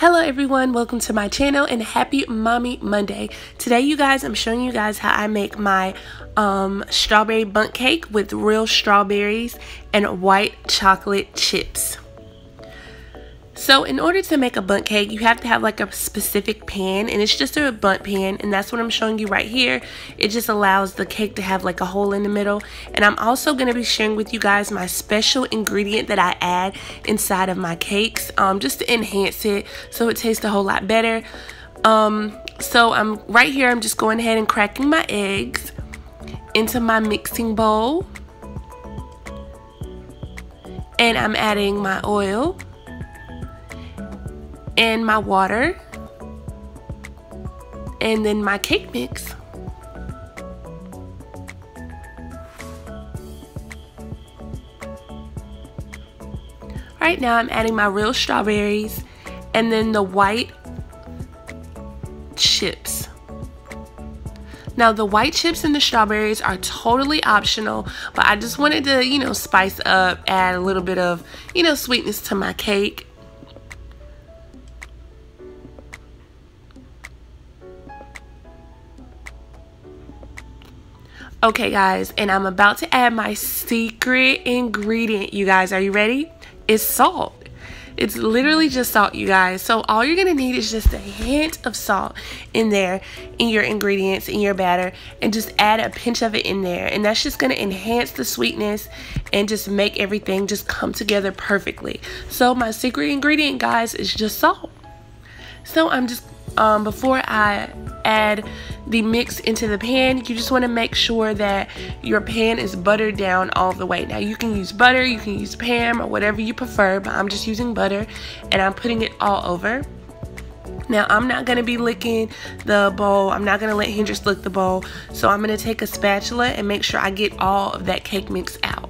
Hello everyone, welcome to my channel and happy Mommy Monday. Today you guys, I'm showing you guys how I make my um, strawberry bundt cake with real strawberries and white chocolate chips. So in order to make a bundt cake, you have to have like a specific pan and it's just a bundt pan and that's what I'm showing you right here. It just allows the cake to have like a hole in the middle. And I'm also going to be sharing with you guys my special ingredient that I add inside of my cakes um, just to enhance it so it tastes a whole lot better. Um, so I'm right here, I'm just going ahead and cracking my eggs into my mixing bowl. And I'm adding my oil and my water and then my cake mix. Right now I'm adding my real strawberries and then the white chips. Now the white chips and the strawberries are totally optional, but I just wanted to, you know, spice up, add a little bit of, you know, sweetness to my cake. Okay, guys, and I'm about to add my secret ingredient, you guys. Are you ready? It's salt. It's literally just salt, you guys. So all you're to need is just a hint of salt in there in your ingredients, in your batter, and just add a pinch of it in there. And that's just to enhance the sweetness and just make everything just come together perfectly. So my secret ingredient, guys, is just salt. So I'm just, um, before I add the mix into the pan, you just want to make sure that your pan is buttered down all the way. Now you can use butter, you can use Pam or whatever you prefer, but I'm just using butter and I'm putting it all over. Now I'm not going to be licking the bowl. I'm not going to let Hendrix lick the bowl. So I'm going to take a spatula and make sure I get all of that cake mix out.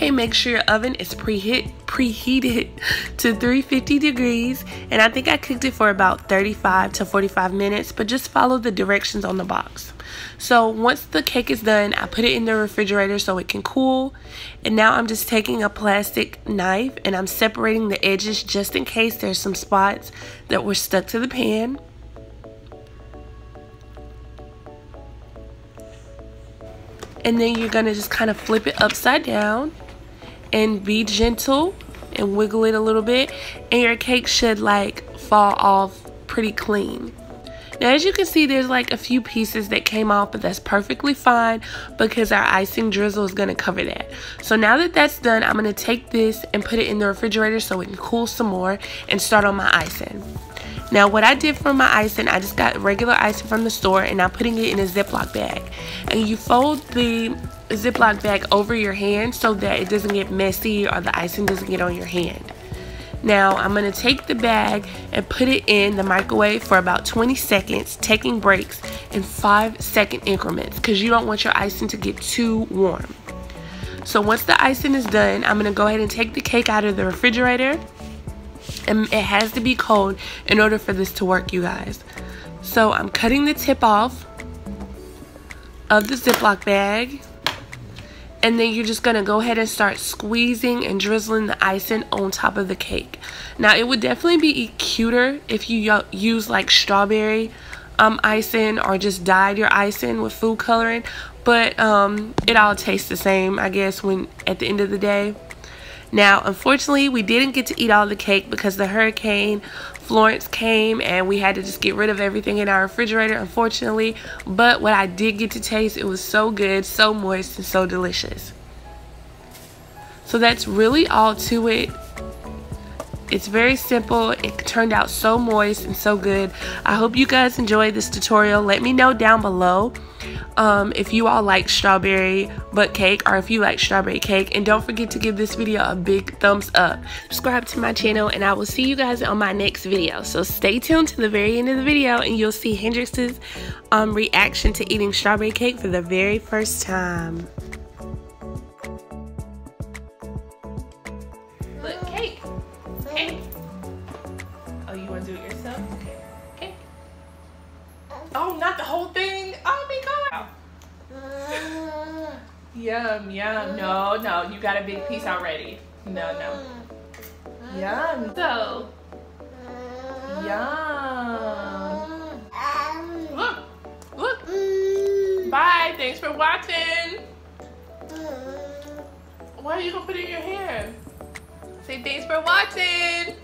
Okay, make sure your oven is preheat, preheated to 350 degrees. And I think I cooked it for about 35 to 45 minutes, but just follow the directions on the box. So once the cake is done, I put it in the refrigerator so it can cool. And now I'm just taking a plastic knife and I'm separating the edges just in case there's some spots that were stuck to the pan. And then you're to just kind of flip it upside down and be gentle and wiggle it a little bit and your cake should like fall off pretty clean. Now as you can see there's like a few pieces that came off but that's perfectly fine because our icing drizzle is going to cover that. So now that that's done I'm going to take this and put it in the refrigerator so it can cool some more and start on my icing. Now what I did for my icing, I just got regular icing from the store and I'm putting it in a Ziploc bag. And you fold the Ziploc bag over your hand so that it doesn't get messy or the icing doesn't get on your hand. Now I'm going to take the bag and put it in the microwave for about 20 seconds, taking breaks in 5 second increments because you don't want your icing to get too warm. So once the icing is done, I'm going to go ahead and take the cake out of the refrigerator. And it has to be cold in order for this to work, you guys. So I'm cutting the tip off of the Ziploc bag and then you're just gonna go ahead and start squeezing and drizzling the icing on top of the cake now it would definitely be cuter if you use like strawberry um, icing or just dyed your icing with food coloring but um, it all tastes the same I guess when at the end of the day now, unfortunately, we didn't get to eat all the cake because the hurricane Florence came and we had to just get rid of everything in our refrigerator, unfortunately. But what I did get to taste, it was so good, so moist, and so delicious. So that's really all to it. It's very simple. It turned out so moist and so good. I hope you guys enjoyed this tutorial. Let me know down below um, if you all like strawberry bundt cake or if you like strawberry cake. And don't forget to give this video a big thumbs up. Subscribe to my channel and I will see you guys on my next video. So stay tuned to the very end of the video and you'll see Hendrix's um, reaction to eating strawberry cake for the very first time. Oh, not the whole thing. Oh, my God. Yum, yum. No, no, you got a big piece already. No, no. Yum. So, yum. Look, look. Mm. Bye. Thanks for watching. Mm. Why are you gonna put it in your hair? Say thanks for watching.